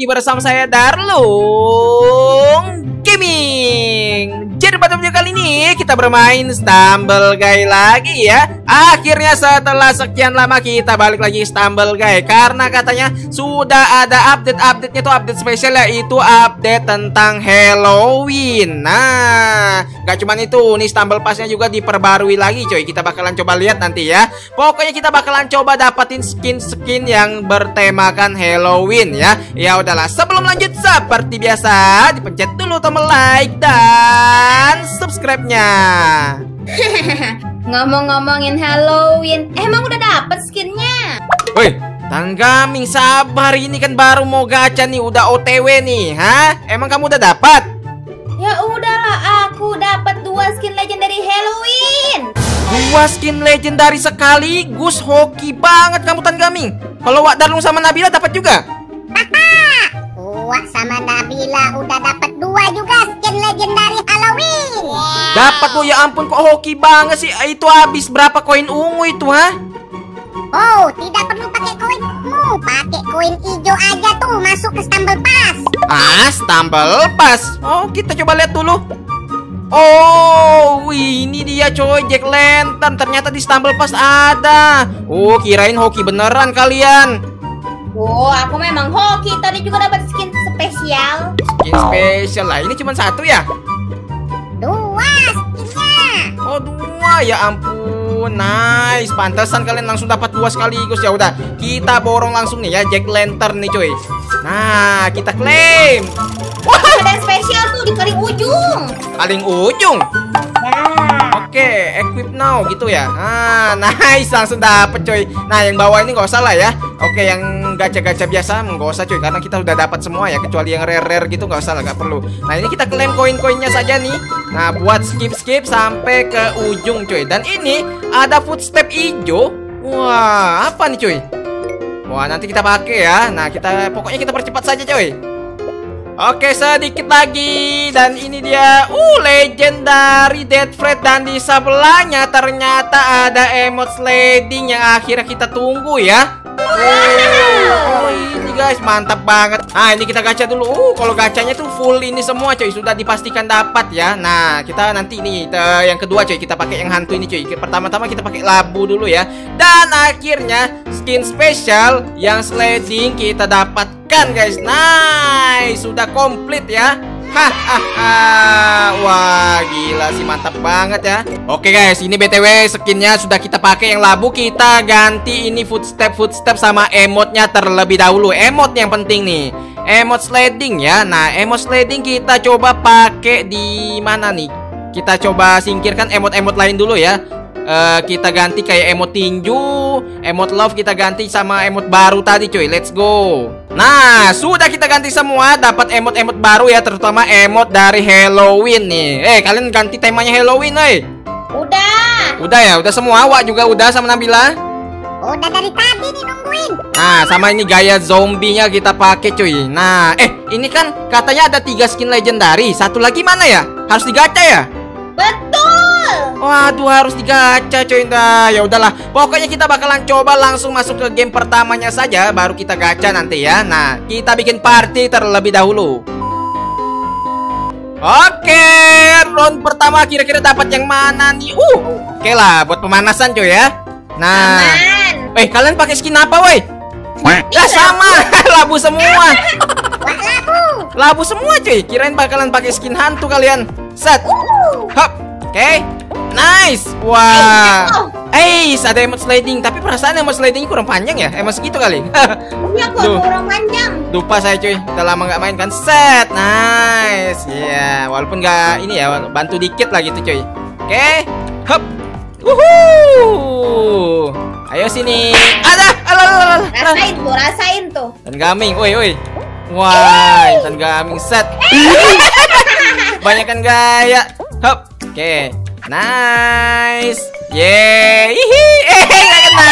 lagi bersama saya Darlung Gaming. Jadi pada video kali ini kita bermain Stumble Guy lagi ya. Akhirnya setelah sekian lama kita balik lagi Stumble Guy karena katanya sudah ada update-update-nya tuh update spesial yaitu update tentang Halloween. Nah, gak cuman itu, nih Stumble Passnya juga diperbarui lagi coy. Kita bakalan coba lihat nanti ya. Pokoknya kita bakalan coba dapatin skin-skin yang bertemakan Halloween ya. Ya udahlah, sebelum lanjut seperti biasa dipencet dulu tombol like dan subscribe-nya. Ngomong-ngomongin Halloween, emang udah dapet skinnya? Woi, Tanggaming sabar ini kan baru mau gacha nih, udah OTW nih, ha? Emang kamu udah dapat? Ya udahlah, aku dapat dua skin legendary Halloween. Dua skin legendary sekaligus, hoki banget kamu Tanggaming. Kalau Wak Darlung sama Nabila dapat juga? Wah sama Nabila udah dapat dua juga skin legendary Halloween. Dapat lo ya ampun kok hoki banget sih. Itu habis berapa koin ungu itu, ha? Oh, tidak perlu pakai koinmu, pakai koin hijau aja tuh masuk ke Stumble Pass. Ah, stumble pas. Oh, kita coba lihat dulu. Oh, wih, ini dia coy Jack Lantern. Ternyata di Stumble Pass ada. Oh, kirain hoki beneran kalian. Oh, aku memang hoki. Tadi juga dapat skin spesial. Skin spesial lah. Ini cuma satu ya? Dua skinnya. Oh, dua. Ya ampun. Nice. Pantesan kalian langsung dapat dua sekaligus. Ya udah, kita borong langsung nih ya Jack Lantern nih, coy. Nah, kita klaim. Ada yang spesial tuh di paling ujung. Paling ujung. Ya. Oke, equip now gitu ya. Ah, nice langsung dapet coy. Nah, yang bawah ini nggak usah lah ya. Oke, yang gacha-gacha biasa nggak usah coy karena kita udah dapat semua ya kecuali yang rare-rare gitu nggak usah lah, nggak perlu. Nah, ini kita klaim koin-koinnya saja nih. Nah, buat skip-skip sampai ke ujung coy. Dan ini ada footstep hijau. Wah, apa nih coy? Wah, nanti kita pakai ya. Nah, kita pokoknya kita percepat saja coy. Oke sedikit lagi. Dan ini dia uh legendary Dead Fred. Dan di sebelahnya ternyata ada emote sliding yang akhirnya kita tunggu ya. Ini guys mantap banget. Nah ini kita gacha dulu. Uh kalau gacanya tuh full ini semua coy sudah dipastikan dapat ya. Nah kita nanti ini yang kedua coy kita pakai yang hantu ini coy. Pertama-tama kita pakai labu dulu ya. Dan akhirnya skin spesial yang sliding kita dapatkan guys. Nice sudah komplit ya. Hahaha. Wah gila sih mantap banget ya. Oke guys ini BTW skinnya sudah kita pakai. Yang labu Kita ganti ini footstep footstep sama emotnya terlebih dahulu. Emot yang penting nih. Emot sliding ya. Nah emot sliding kita coba pakai di mana nih? Kita coba singkirkan emot-emot lain dulu ya Eh, kita ganti kayak emot tinju, emot love kita ganti sama emot baru tadi cuy. Let's go. Nah, sudah kita ganti semua, dapat emot-emot baru ya, terutama emot dari Halloween nih. Eh, kalian ganti temanya Halloween, eh. Udah. Udah ya, udah semua. Wak juga udah sama Nabila. Udah dari tadi nih nungguin. Nah, sama ini gaya zombinya kita pakai cuy. Nah, eh ini kan katanya ada tiga skin legendary. Satu lagi mana ya? Harus digacha ya? Betul. Waduh harus digacha coy Nah ya udahlah Pokoknya kita bakalan coba langsung masuk ke game pertamanya saja Baru kita gacha nanti ya. Nah kita bikin party terlebih dahulu. Oke Round pertama kira-kira dapat yang mana nih? Uh Oke lah buat pemanasan coy ya. Nah Aman. Eh kalian pakai skin apa woi? Lah sama. Labu semua. Labu. Labu semua cuy Kirain bakalan pakai skin hantu kalian. Set. Hop Oke. Nice. Wah. Oh, Eis ada emote sliding. Tapi perasaan emote sliding kurang panjang ya? Emang segitu kali. Iya kok kurang panjang. Lupa saya cuy. Udah lama nggak main kan? Set. Nice. Ya Walaupun nggak ini ya Bantu dikit lah gitu cuy. Oke. Hop Wuhuu Ayo sini. Ada. Alah. Rasain tuh, rasain tuh. Intan gaming, woi woi. Wah, intan gaming. Set. Banyakan gaya. Hop. Oke. Nice. Yeay. Hihi. Eh, nggak kena.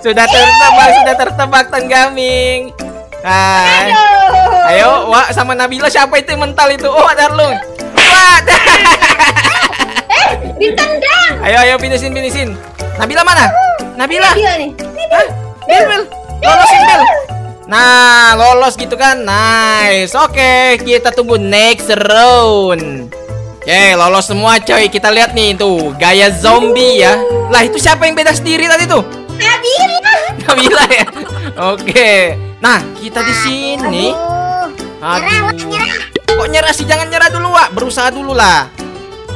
Sudah tertebak, sudah tertebak tan gaming. Hai. Ayo, Wak sama Nabila siapa itu yang mental itu? Oh, Darlung. Wah. Ditendang. ayo, ayo finisin, finisin. Nabila mana? Nabila. Gila nih. Hah? Bel, Bel. Lolosin, Bel. Nah, lolos gitu kan? Nice. Oke, kita tunggu next round. Oke, lolos semua coy. Kita lihat nih tuh, gaya zombie ya. Lah, itu siapa yang beda sendiri tadi tuh? Nabila. Nabila ya. Oke. Nah, kita di sini. Aduh. Kok nyerah sih? Jangan nyerah dulu, Wak. Berusaha dulu lah.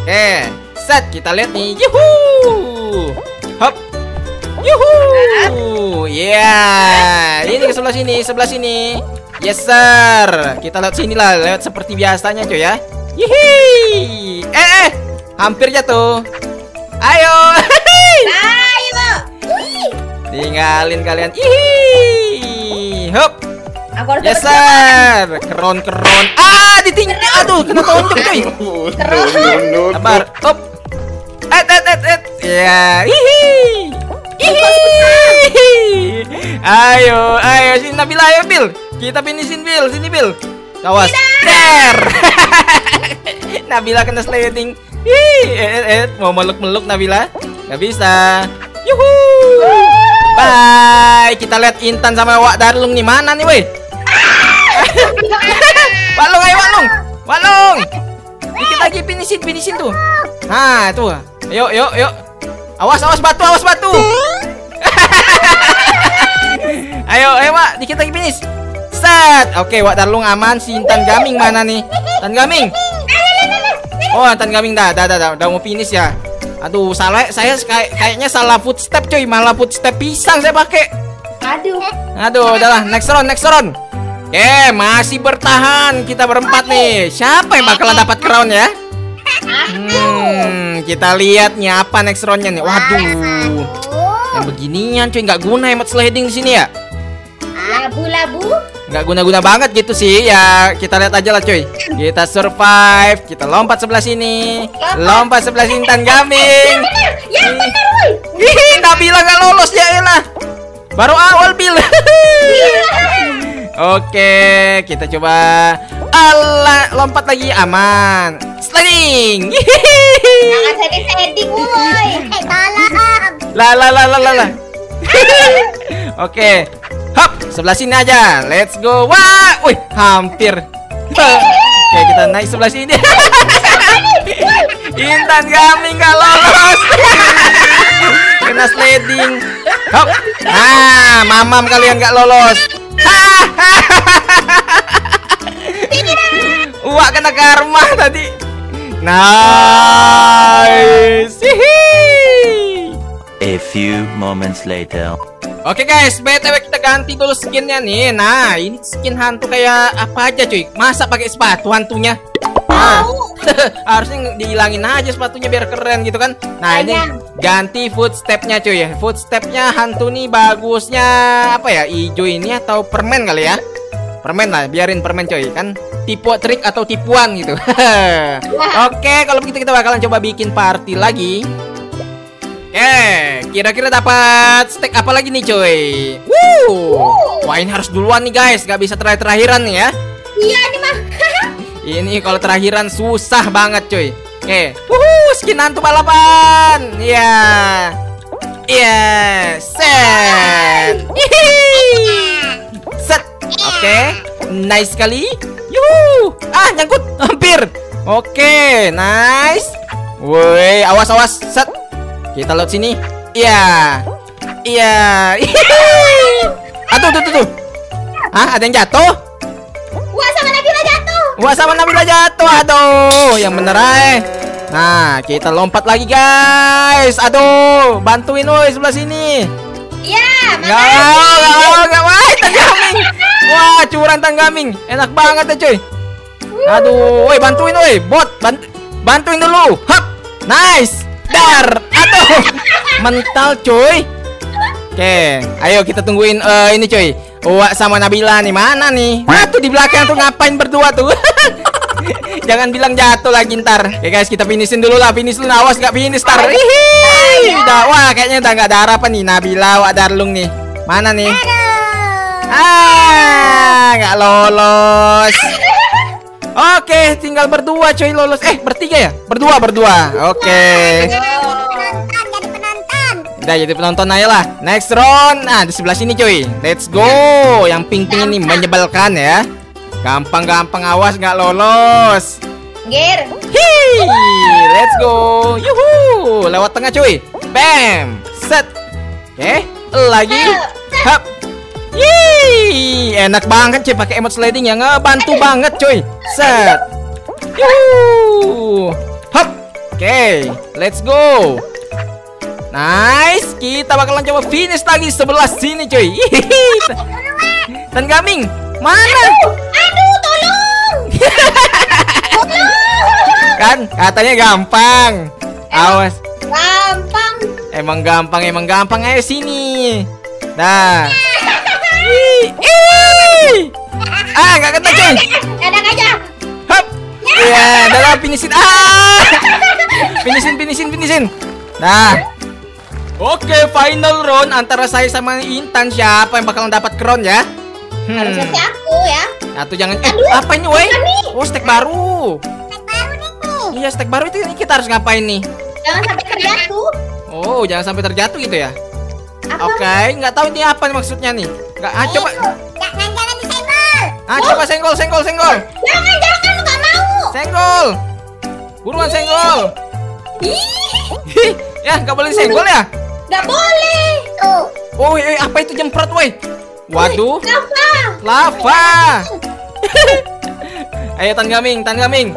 Oke. Set, kita lihat nih. Yuhu. Hop. Yuhu. Ya. Ini ke sebelah sini, sebelah sini. Yes, sir. Kita lihat sini lah, lewat seperti biasanya, coy ya. Yihi. Eh, eh. Hampir jatuh. Ayo. Ayo. Tinggalin kalian. Ihi. Hop. Aku harus Yes, sir. Keron, keron. Ah, ditinggi. Aduh, kena tonjok, coy. Sabar. Hop. Et, et, et, et. Ya. Hihi. Hihi. Ayo, ayo sini Nabila ayo Bill. Kita finishin Bill, sini Bill. Awas. Der. Nabila kena sliding. Ih, eh, eh, eh, mau meluk-meluk Nabila. Gak bisa. Yuhu. Bye. Kita lihat Intan sama Wak Darlung nih mana nih, woi? Walung ayo Walung. Walung. Dikit lagi finishin, finishin tuh. Nah, itu. Yuk, yuk, yuk. Awas, awas batu, awas batu. ayo, ayo, Wak, dikit lagi finish. Set. Oke, Wak Darlung aman. Si Intan Gaming mana nih? Tan Gaming. Oh, Tan Gaming dah, dah, dah, dah, udah mau finish ya. Aduh, salah saya kayak kayaknya salah footstep coy, malah footstep pisang saya pakai. Aduh. Aduh, udahlah, next round, next round. Oke, masih bertahan kita berempat nih. Siapa yang bakalan dapat crown ya? Hmm, kita lihat nih apa next roundnya nih. Waduh, yang beginian cuy nggak guna emot sliding di sini ya. Labu-labu. Nggak guna-guna banget gitu sih. Ya kita lihat aja lah cuy. Kita survive, kita lompat sebelah sini, lompat sebelah sini Tan Gaming. Ya benar, woi. Hihi, Nabila nggak lolos ya elah. Baru awal Bill. Oke, kita coba Allah lompat lagi aman. Sliding. Jangan setting-setting, woi. Eh, tolong. La la la la la la. Oke. Hop, sebelah sini aja. Let's go. Wah, wih, hampir. Oke, kita naik sebelah sini. Intan kami nggak lolos. Kena sliding. Hop. Nah, mamam kalian nggak lolos. Wah, kena karma tadi. Nice. A few moments later. Oke guys, BTW kita ganti dulu skinnya nih. Nah, ini skin hantu kayak apa aja cuy? Masa pakai sepatu hantunya? Nah, harusnya dihilangin aja sepatunya biar keren gitu kan. Nah, ini ganti footstepnya cuy ya. Footstepnya hantu nih bagusnya apa ya? Ijo ini atau permen kali ya? Permen lah, biarin permen coy kan tipu trik atau tipuan gitu. Oke, kalau begitu kita bakalan coba bikin party lagi. Eh, kira-kira dapat steak apa lagi nih, coy? Wuh. Wah, ini harus duluan nih, guys. Gak bisa terakhir-terakhiran nih ya. Iya nih mah. Ini kalau terakhiran susah banget, coy. Oke. Wuhu, skin hantu balapan. Iya. Iya, set. Hihi. Set. Oke. Nice sekali. Yuhu. Ah, nyangkut. Hampir. Oke, nice. Woi, awas awas. Set. Kita laut sini. Iya. Iya. Aduh, tuh, tuh, tuh. Hah, ada yang jatuh? Wah sama Nabila jatuh. Wah sama Nabila jatuh. Aduh Yang bener ay Nah kita lompat lagi guys. Aduh Bantuin woi sebelah sini. Iya, Gak mau Gak mau Gak mau Tanggaming Wah curang tanggaming Enak banget ya cuy. Aduh Woi bantuin woi. Bot bant Bantuin dulu. Hap. Nice Dar Aduh Mental cuy Oke, ayo kita tungguin eh, ini cuy. Uwa sama Nabila nih mana nih? Wah tuh di belakang tuh ngapain berdua tuh? Jangan bilang jatuh lagi ntar. Oke guys, kita finishin dulu lah. Finish dulu, awas nggak finish ntar. Udah, wah kayaknya udah nggak ada harapan nih Nabila, Wak Darlung nih. Mana nih? Ah, nggak lolos. Oke, tinggal berdua cuy lolos. Eh, bertiga ya? Berdua, berdua. Oke. Udah jadi penonton aja lah. Next round. Nah, di sebelah sini cuy. Let's go. Yang pink-pink ini menyebalkan ya. Gampang-gampang awas nggak lolos. Gir. Hii, let's go. Yuhu, lewat tengah cuy. Bam, set. Oke, lagi. Hap. Yee, enak banget cuy pakai emote sliding yang ngebantu banget cuy. Set. Yuhu. Hap. Oke, let's go. Nice, kita bakalan coba finish lagi sebelah sini cuy. Dan gaming, mana? Aduh, tolong. Kan katanya gampang. Awas. Gampang. Emang gampang, emang gampang. Ayo sini. Nah. Ih. Ah, nggak kena cuy. Enak aja. Hop. Iya, dalam finishin. Ah. Finishin, finishin, finishin. Nah. Oke, final round antara saya sama Intan siapa yang bakalan dapat crown ya? Harusnya Hmm. sih aku ya. Atau jangan eh Aduh, apa ini woi? Oh, stek baru. Snack baru nih. Iya, stek baru itu kita harus ngapain nih? Jangan sampai terjatuh. Oh, jangan sampai terjatuh gitu ya? Oke, nggak tahu ini apa nih maksudnya nih. Nggak, ah coba. Jangan jangan disenggol. Ah coba senggol, senggol, senggol. Jangan, jangan, nggak mau. Senggol. Buruan senggol. Hih, ya nggak boleh senggol ya? Nggak boleh. Tuh. Oh, eh, apa itu jemprot, woi? Waduh, Apa? lava. Ayo Tan Gaming, Tan Gaming.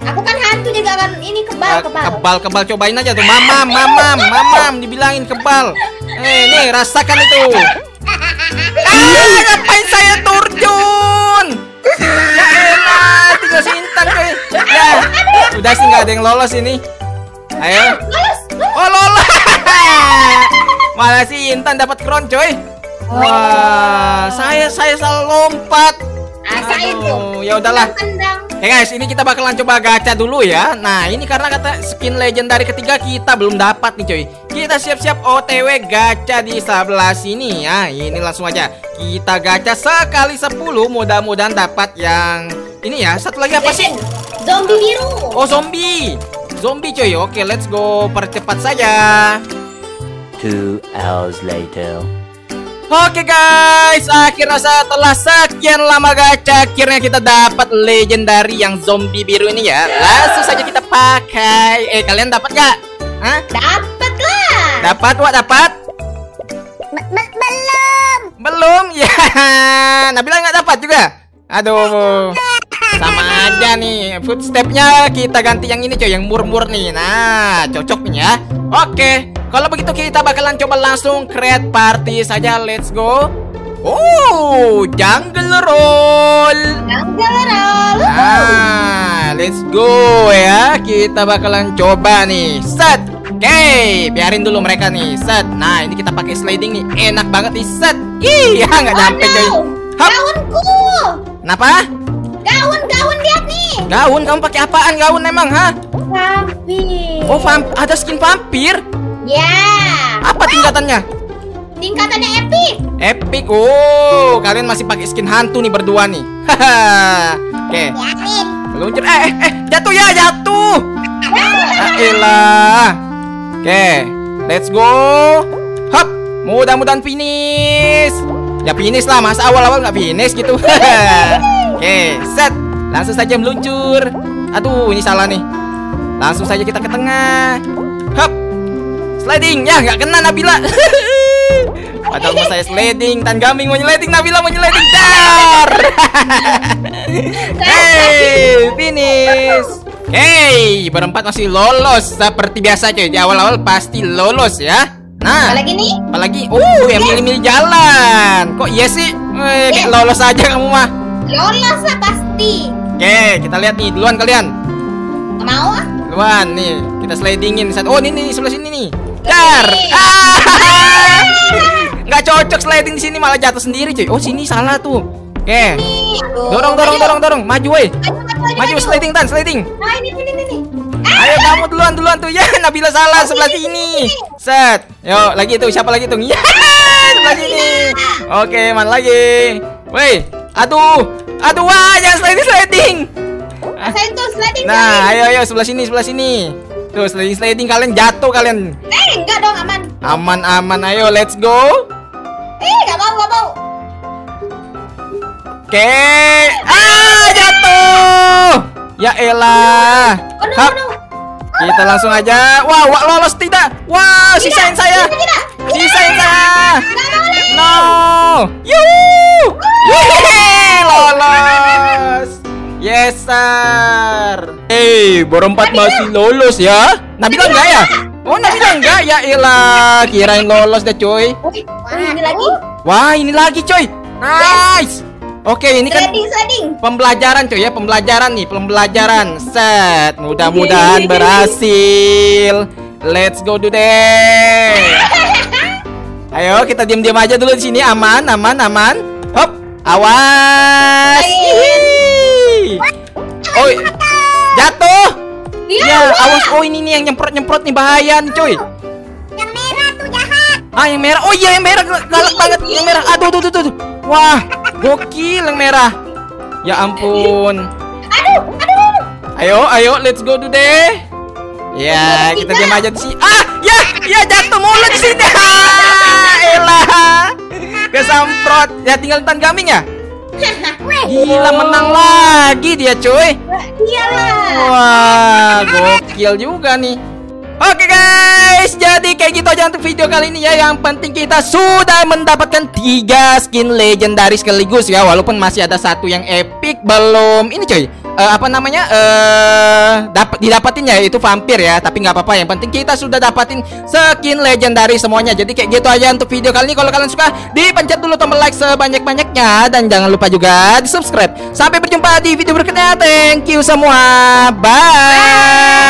Aku kan hantu juga kan ini kebal, kebal. Kebal, kebal cobain aja tuh. Mamam, mamam, mamam dibilangin kebal. Eh, nih rasakan itu. Ah, ngapain saya turjun? Ya elah, tinggal si Intan coy. Ya, udah sih nggak ada yang lolos ini. Ayo. Oh lolos. Malah si Intan dapat crown coy. Wah, saya saya salah lompat. Asa itu. Aduh, ya udahlah. Tendang. Oke guys, ini kita bakalan coba gacha dulu ya. Nah, ini karena kata skin legendary ketiga kita belum dapat nih coy. Kita siap-siap OTW gacha di sebelah sini ya. Ini langsung aja. Kita gacha sekali 10, mudah-mudahan dapat yang ini ya. Satu lagi apa sih? Zombie biru. Oh, zombie. Zombie coy. Oke, let's go. Percepat saja. Two hours later. Oke guys, akhirnya setelah sekian lama gacha, akhirnya kita dapat legendary yang zombie biru ini ya. Langsung saja kita pakai. Eh, kalian dapat gak? Hah? Dapat lah. Dapat, Wak? Dapat? Be- be- belum. Belum? Ya, Nabila nggak dapat juga? Aduh, sama aja nih. Footstepnya kita ganti yang ini coy, yang mur-mur nih. Nah, cocok nih ya. Oke, kalau begitu kita bakalan coba langsung create party saja. Let's go. Oh, jungle roll. Jungle roll. Nah, let's go ya. Kita bakalan coba nih. Set. Oke, biarin dulu mereka nih. Set. Nah, ini kita pakai sliding nih. Enak banget nih. Set. Iya, nggak nyampe coy. Oh, no. Hap. Gaunku. Kenapa? Gaun, gaun lihat nih. Gaun, kamu pakai apaan gaun emang, ha? Vampir. Oh, vamp ada skin vampir. Ya. Apa tingkatannya? Tingkatannya epic. Epic. Oh, kalian masih pakai skin hantu nih berdua nih. Haha. Oke, Yakin. meluncur. Eh, eh, eh, jatuh ya, jatuh. Ah, elah. Oke, let's go. Hop, mudah-mudahan finish. Ya finish lah, masa awal-awal nggak finish gitu. Oke, set. Langsung saja meluncur. Aduh, ini salah nih. Langsung saja kita ke tengah. Hop. Sliding. Ya, nggak kena Nabila. Padahal mau saya sliding, Tan Gaming mau sliding, Nabila mau sliding. Dar. Hey, finish. Hey, berempat masih lolos seperti biasa coy. Di awal-awal pasti lolos ya. Nah, Apalagi nih? apalagi uh yang milih-milih jalan. Kok iya sih? Eh, kayak lolos aja kamu mah. Lolos lah pasti. Oke, kita lihat nih duluan kalian. Mau ah? Duluan nih, kita slidingin. Oh, ini nih sebelah sini nih. Dar. Ah. Nggak cocok sliding di sini malah jatuh sendiri, cuy. Oh, sini salah tuh. Oke. Dorong, dorong, dorong, dorong. Maju, woi. Maju, sliding tan, sliding. Nah, ini, ini, ini. Ayo kamu duluan duluan tuh ya Nabila salah sebelah sini. Set. Yo lagi tuh siapa lagi tuh? Ya sebelah sini. Oke mana lagi? Woi aduh aduh wah jangan sliding sliding. Nah ayo ayo sebelah sini sebelah sini. Tuh sliding sliding kalian jatuh kalian. Eh, enggak dong, aman. Aman-aman ayo let's go. Eh, gak mau, gak mau. Oke. Ah, jatuh. Ya elah. Oh no, Hap, no. Kita langsung aja. Wah, wah, lolos tidak? Wah, sisain saya. Tidak, tidak. Sisain saya. No. Yuhu. Yeay, lolos. Yes, sir. Hey, berempat masih lolos ya? Nabila enggak ya? Oh, Nabila enggak ya? Elah, kirain lolos deh, coy. Oh, ini lagi. Wah, ini lagi, coy. Nice. Oke, ini kan pembelajaran coy ya, pembelajaran nih, pembelajaran. Set, mudah-mudahan berhasil. Let's go today. Ayo kita diam-diam aja dulu di sini, aman, aman, aman. Hop, awas. Oh, jatuh. Iya, Ya, awas. Oh, ini nih yang nyemprot-nyemprot nih bahaya nih, coy. Yang merah tuh jahat. Ah, yang merah. Oh iya, yang merah gal- galak banget. Yang merah. Aduh, aduh, aduh, aduh. Wah, gokil yang merah. Ya ampun. Aduh, aduh. Ayo, ayo, let's go today. Ya, kita diam aja di sini. Ah, ya, ya jatuh mulu di sini. Ah, elah. Kesamprot. Ya tinggal tan gaming ya. Gila menang lagi dia, cuy. Iyalah. Wah, gokil juga nih. Oke guys, jadi kayak gitu aja untuk video kali ini ya. Yang penting kita sudah mendapatkan tiga skin legendaris sekaligus ya. Walaupun masih ada satu yang epic belum. Ini coy, eh, apa namanya? Eh, dapat didapatin ya itu vampir ya. Tapi nggak apa-apa. Yang penting kita sudah dapatin skin legendaris semuanya. Jadi kayak gitu aja untuk video kali ini. Kalau kalian suka, dipencet dulu tombol like sebanyak-banyaknya dan jangan lupa juga di subscribe. Sampai berjumpa di video berikutnya. Thank you semua. Bye.